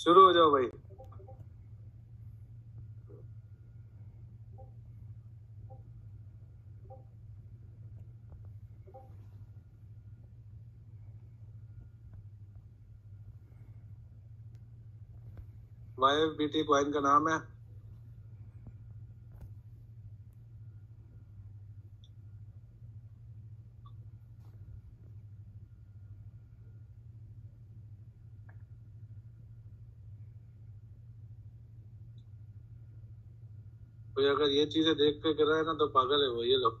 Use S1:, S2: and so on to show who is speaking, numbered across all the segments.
S1: शुरू हो जाओ भाई। वाई बीटी पॉइंट का नाम है। कोई अगर ये चीज़ें देख के कर है ना तो पागल है वो, ये लोग।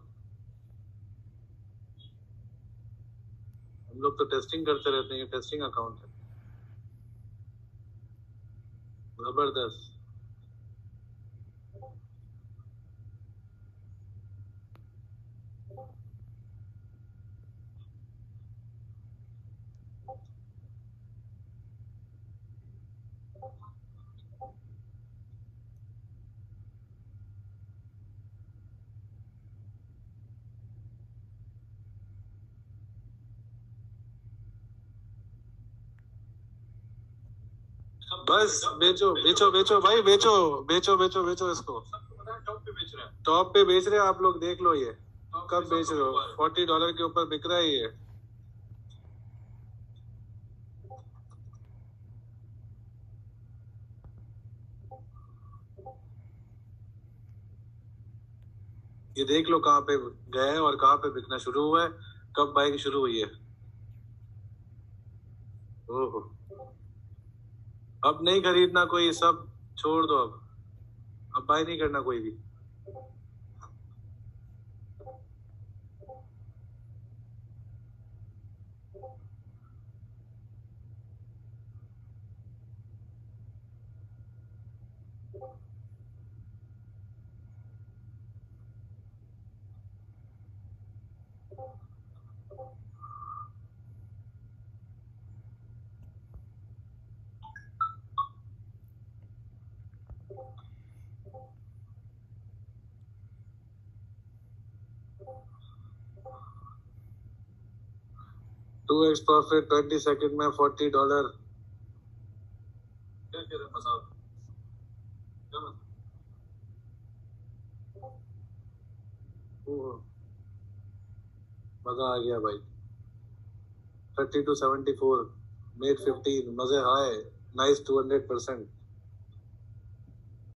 S1: हम लोग तो टेस्टिंग करते रहते हैं, ये टेस्टिंग अकाउंट है। ज़बरदस्त। बस, बेचो बेचो बेचो भाई, बेचो बेचो बेचो बेचो इसको। टॉप पे बेच रहे हो आप लोग, देख लो ये। कब बेच रहे हो? फोर्टी डॉलर के ऊपर बिक रहा है ये। ये देख लो कहाँ पे गए और कहाँ पे बिकना शुरू हुआ है। कब बाइक शुरू हुई है? ओहो। अब नहीं खरीदना कोई सब छोड़ दो अब। अब बाय नहीं करना कोई भी। Two x profit twenty second में फोर्टी डॉलर रहे मज़ा आ गया भाई। Thirty two seventy four made fifteen मज़े आए। Nice two hundred percent